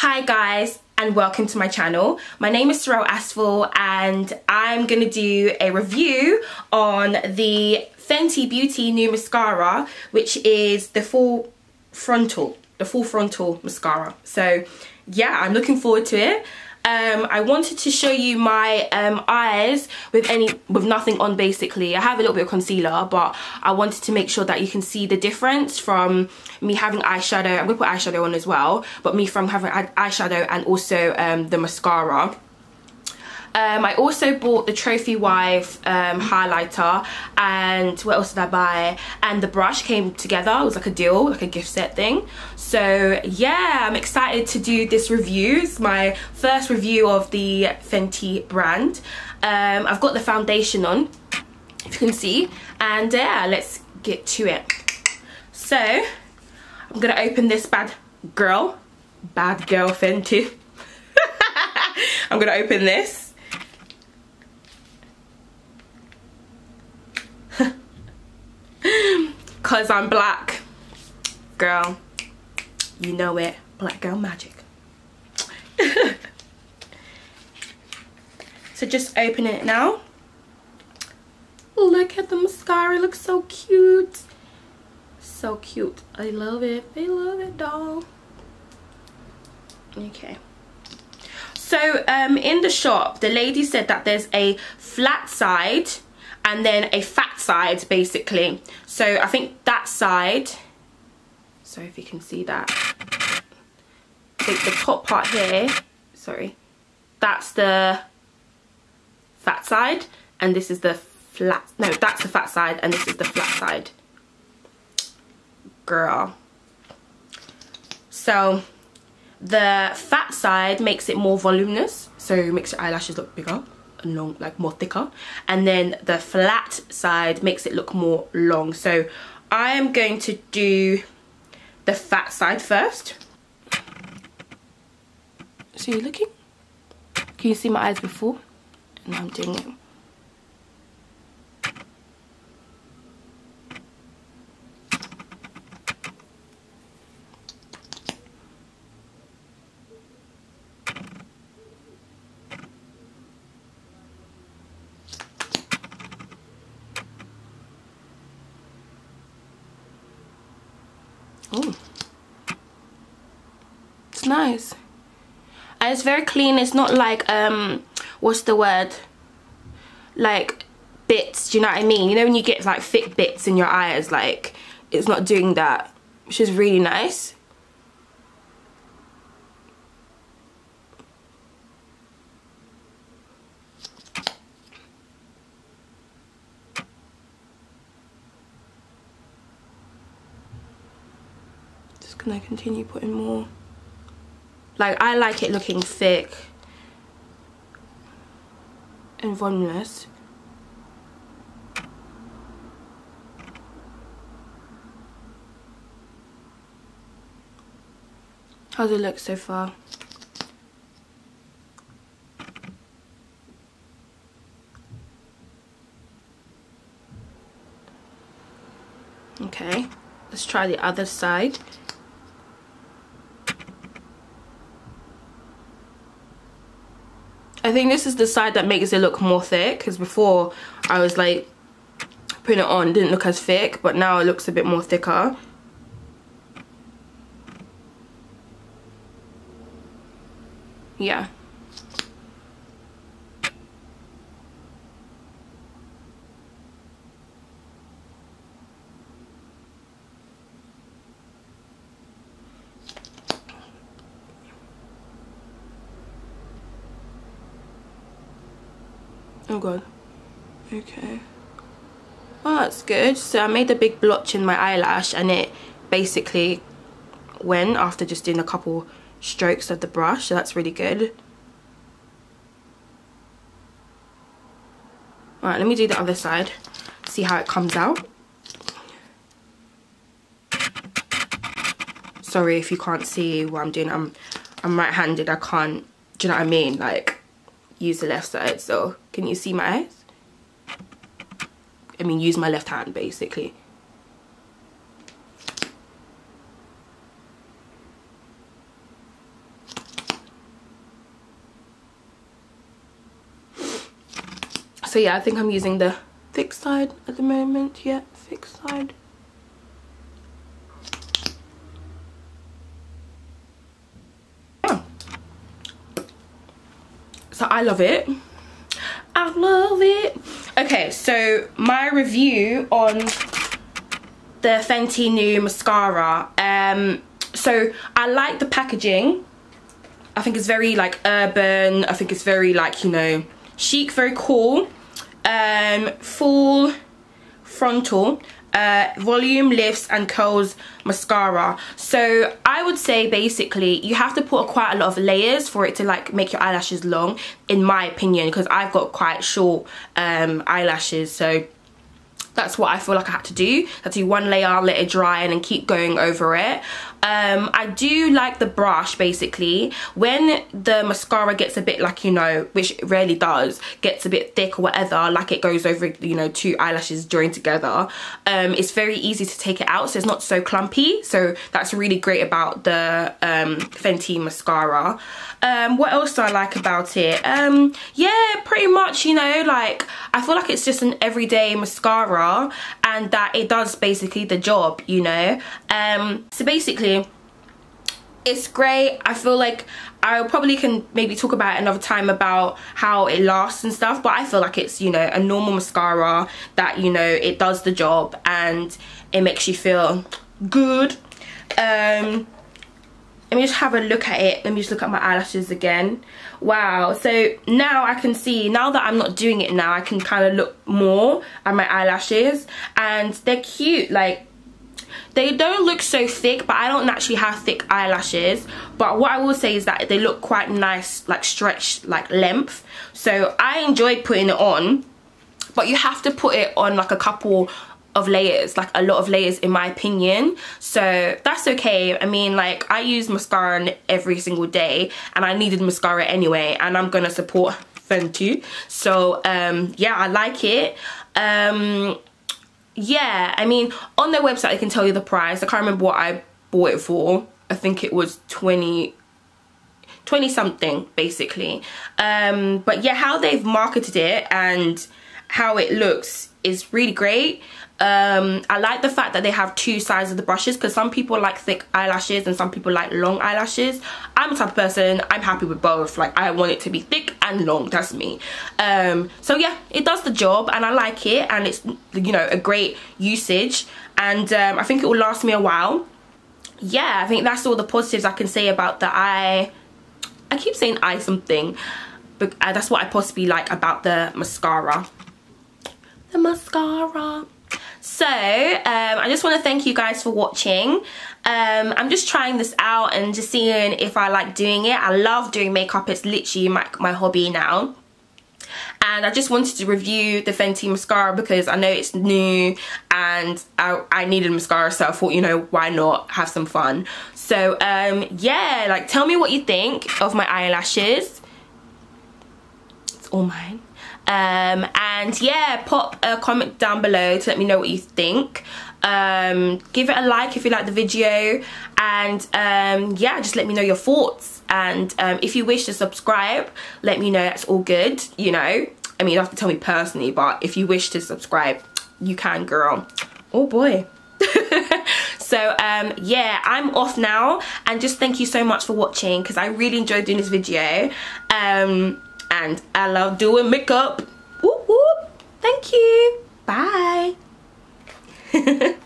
Hi guys and welcome to my channel. My name is Serael Asfel and I'm going to do a review on the Fenty Beauty new mascara which is the full frontal, the full frontal mascara. So yeah, I'm looking forward to it um, I wanted to show you my um, eyes with any with nothing on basically. I have a little bit of concealer but I wanted to make sure that you can see the difference from me having eyeshadow. I'm to put eyeshadow on as well but me from having eyeshadow and also um, the mascara. Um, I also bought the Trophy Wife um, highlighter and what else did I buy? And the brush came together. It was like a deal, like a gift set thing. So yeah, I'm excited to do this review. It's my first review of the Fenty brand. Um, I've got the foundation on, if you can see. And yeah, let's get to it. So, I'm gonna open this bad girl. Bad girl Fenty. I'm gonna open this Cause I'm black. Girl, you know it. Black girl magic. so just open it now. Look at the mascara, it looks so cute. So cute. I love it. I love it, doll. Okay. So um, in the shop, the lady said that there's a flat side and then a fat side basically. So I think that side so if you can see that. Take the top part here sorry that's the fat side and this is the flat no that's the fat side and this is the flat side. Girl. So the fat side makes it more voluminous so makes your eyelashes look bigger long like more thicker. And then the flat side makes it look more long. So I am going to do the fat side first. So you're looking? Can you see my eyes before? And I'm doing it Oh, it's nice. And it's very clean. It's not like, um, what's the word? Like bits, do you know what I mean? You know when you get like thick bits in your eyes, like it's not doing that, which is really nice. Can I continue putting more? Like, I like it looking thick and voluminous. How's it look so far? Okay, let's try the other side. I think this is the side that makes it look more thick because before I was like putting it on didn't look as thick but now it looks a bit more thicker. Yeah Oh god. Okay. Oh, that's good. So I made a big blotch in my eyelash and it basically went after just doing a couple strokes of the brush. So that's really good. Alright, let me do the other side. See how it comes out. Sorry if you can't see what I'm doing. I'm I'm right-handed. I can't, do you know what I mean? Like, use the left side. So can you see my eyes? I mean use my left hand basically. So yeah I think I'm using the thick side at the moment. Yeah thick side. So i love it. I love it. Okay so my review on the fenty new mascara um so i like the packaging. I think it's very like urban. I think it's very like you know chic very cool. Um, full frontal uh, volume lifts and curls mascara so I would say basically you have to put quite a lot of layers for it to like make your eyelashes long in my opinion because I've got quite short um, eyelashes so that's what I feel like I had to do. I had to do one layer, let it dry and then keep going over it. Um, I do like the brush basically. When the mascara gets a bit like, you know, which it rarely does, gets a bit thick or whatever, like it goes over, you know, two eyelashes joined together, um, it's very easy to take it out so it's not so clumpy. So that's really great about the um, Fenty mascara. Um, what else do I like about it? Um, yeah, pretty much, you know, like, I feel like it's just an everyday mascara and that it does basically the job, you know. Um, so basically, it's great. I feel like I probably can maybe talk about another time about how it lasts and stuff, but I feel like it's, you know, a normal mascara that, you know, it does the job and it makes you feel good. Um, let me just have a look at it. Let me just look at my eyelashes again. Wow. So now I can see now that I'm not doing it now I can kind of look more at my eyelashes. And they're cute like they don't look so thick but I don't naturally have thick eyelashes. But what I will say is that they look quite nice like stretched like length. So I enjoy putting it on but you have to put it on like a couple of layers like a lot of layers in my opinion. So that's okay. I mean like i use mascara every single day and i needed mascara anyway and i'm gonna support fenty so um yeah i like it. Um yeah i mean on their website they can tell you the price. I can't remember what i bought it for. I think it was 20 20 something basically. Um but yeah how they've marketed it and how it looks is really great. Um i like the fact that they have two sides of the brushes because some people like thick eyelashes and some people like long eyelashes. I'm the type of person i'm happy with both. Like i want it to be thick and long that's me. Um so yeah it does the job and i like it and it's you know a great usage. And um i think it will last me a while. Yeah i think that's all the positives i can say about the eye. I keep saying eye something but uh, that's what i possibly like about the mascara the mascara so um, I just want to thank you guys for watching. Um, I'm just trying this out and just seeing if I like doing it. I love doing makeup. It's literally my, my hobby now and I just wanted to review the Fenty mascara because I know it's new and I, I needed mascara so I thought you know why not have some fun so um yeah like tell me what you think of my eyelashes it's all mine um, and yeah pop a comment down below to let me know what you think. Um, give it a like if you like the video. And um, yeah just let me know your thoughts. And um, if you wish to subscribe let me know that's all good you know. I mean you have to tell me personally but if you wish to subscribe you can girl. Oh boy. So um yeah i'm off now. And just thank you so much for watching because i really enjoyed doing this video. Um and I love doing makeup. Whoop whoop. Thank you. Bye.